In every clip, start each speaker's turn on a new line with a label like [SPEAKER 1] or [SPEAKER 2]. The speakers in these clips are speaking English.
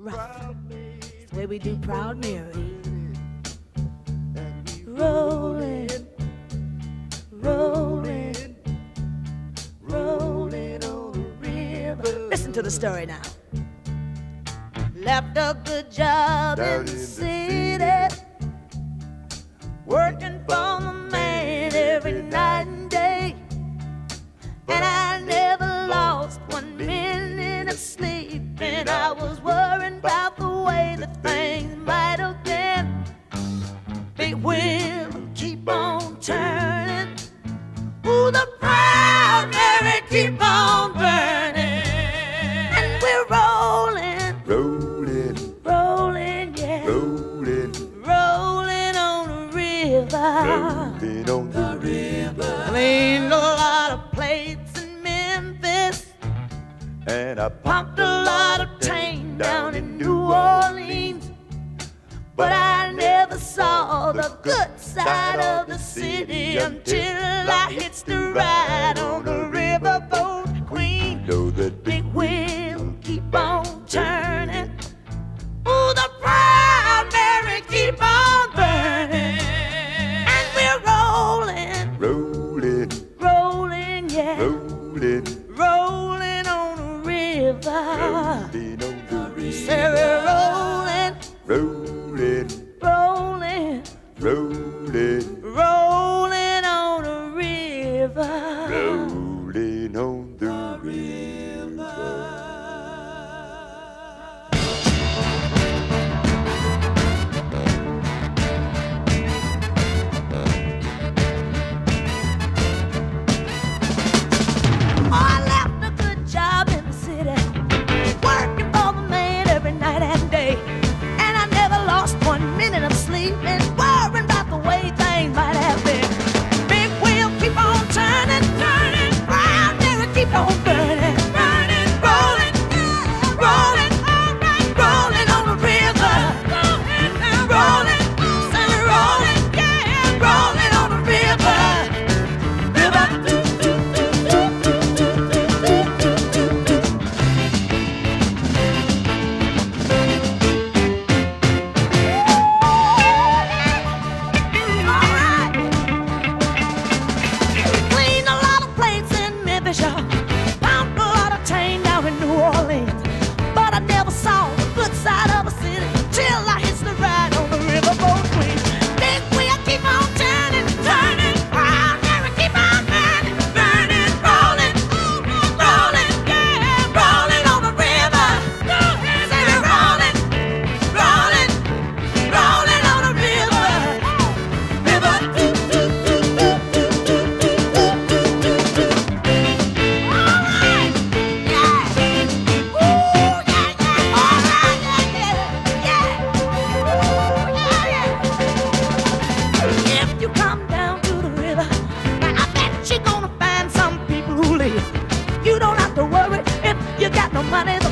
[SPEAKER 1] Rock. It's the way we do Proud Mary. Rolling, rolling, rolling on the river. Listen to the story now. Left a good job in the city, working for the man every night and day. And I And I pumped a lot of tang down in New Orleans. But I never saw the good side of the city until I hitched the ride on the riverboat queen.
[SPEAKER 2] The
[SPEAKER 1] big wheel keep on turning. Ooh, the Proud Mary keep on burning. And we're rolling.
[SPEAKER 2] Rolling.
[SPEAKER 1] Rolling, yeah.
[SPEAKER 2] Rolling.
[SPEAKER 1] said we're rolling,
[SPEAKER 2] rolling,
[SPEAKER 1] rolling,
[SPEAKER 2] rolling,
[SPEAKER 1] rolling on a river, rolling on the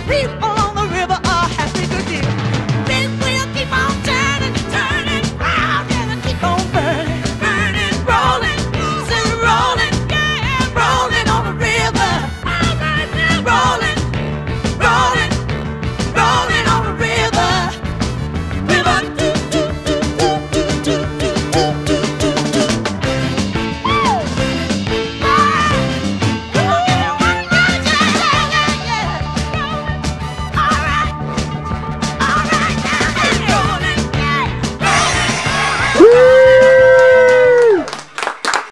[SPEAKER 1] people!